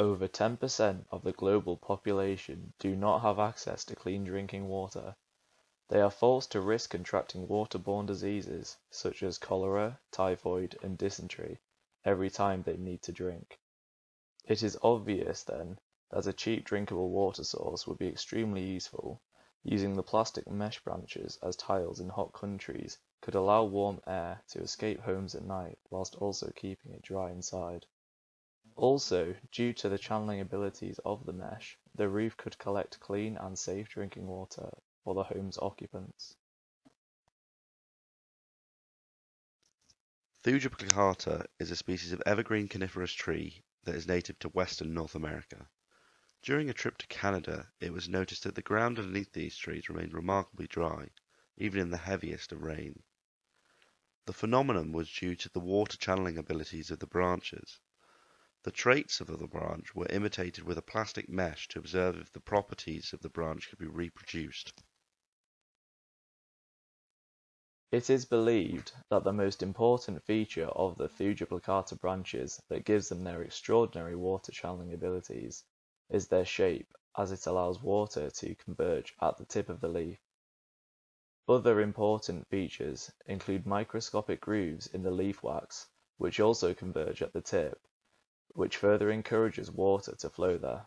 Over ten percent of the global population do not have access to clean drinking water. They are forced to risk contracting waterborne diseases such as cholera, typhoid, and dysentery every time they need to drink. It is obvious, then, that a cheap drinkable water source would be extremely useful. Using the plastic mesh branches as tiles in hot countries could allow warm air to escape homes at night whilst also keeping it dry inside. Also, due to the channeling abilities of the mesh, the roof could collect clean and safe drinking water for the home's occupants. Thuja is a species of evergreen coniferous tree that is native to western North America. During a trip to Canada, it was noticed that the ground underneath these trees remained remarkably dry, even in the heaviest of rain. The phenomenon was due to the water channeling abilities of the branches. The traits of the branch were imitated with a plastic mesh to observe if the properties of the branch could be reproduced. It is believed that the most important feature of the Thuja plicata branches that gives them their extraordinary water channeling abilities is their shape as it allows water to converge at the tip of the leaf. Other important features include microscopic grooves in the leaf wax which also converge at the tip which further encourages water to flow there.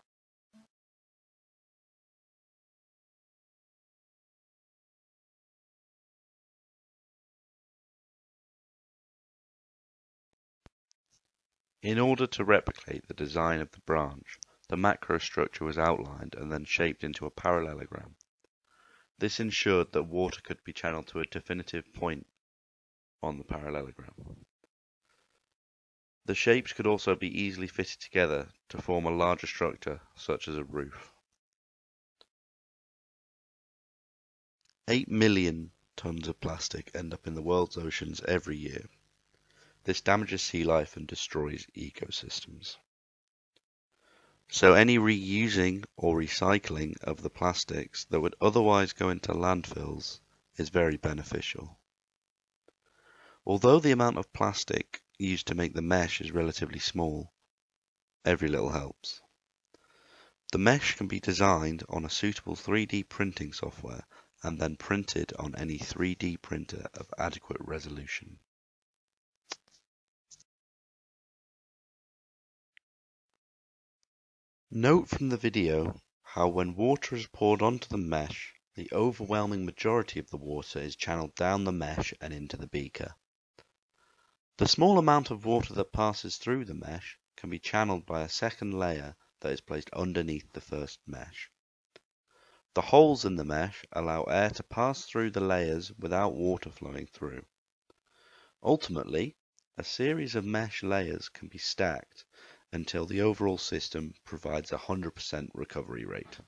In order to replicate the design of the branch, the macrostructure was outlined and then shaped into a parallelogram. This ensured that water could be channeled to a definitive point on the parallelogram. The shapes could also be easily fitted together to form a larger structure, such as a roof. 8 million tons of plastic end up in the world's oceans every year. This damages sea life and destroys ecosystems. So any reusing or recycling of the plastics that would otherwise go into landfills is very beneficial. Although the amount of plastic used to make the mesh is relatively small. Every little helps. The mesh can be designed on a suitable 3D printing software and then printed on any 3D printer of adequate resolution. Note from the video how when water is poured onto the mesh, the overwhelming majority of the water is channeled down the mesh and into the beaker. The small amount of water that passes through the mesh can be channeled by a second layer that is placed underneath the first mesh. The holes in the mesh allow air to pass through the layers without water flowing through. Ultimately, a series of mesh layers can be stacked until the overall system provides a 100% recovery rate.